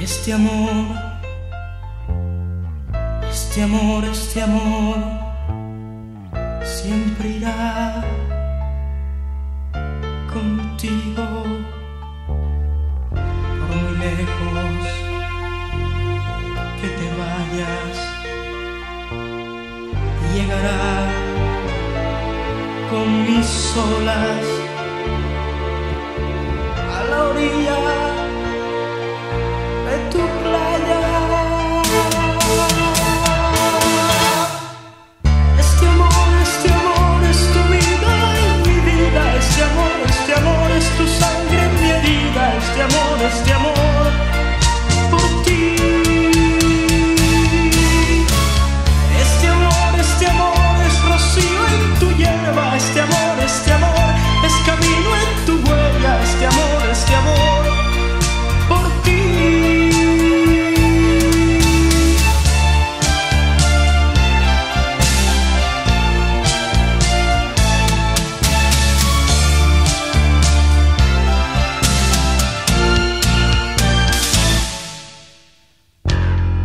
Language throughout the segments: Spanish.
Este amor, este amor, este amor, siempre irá contigo muy lejos que te vayas. Llegará con mis olas a la orilla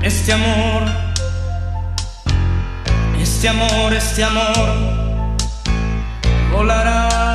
Este amor, este amor, este amor volará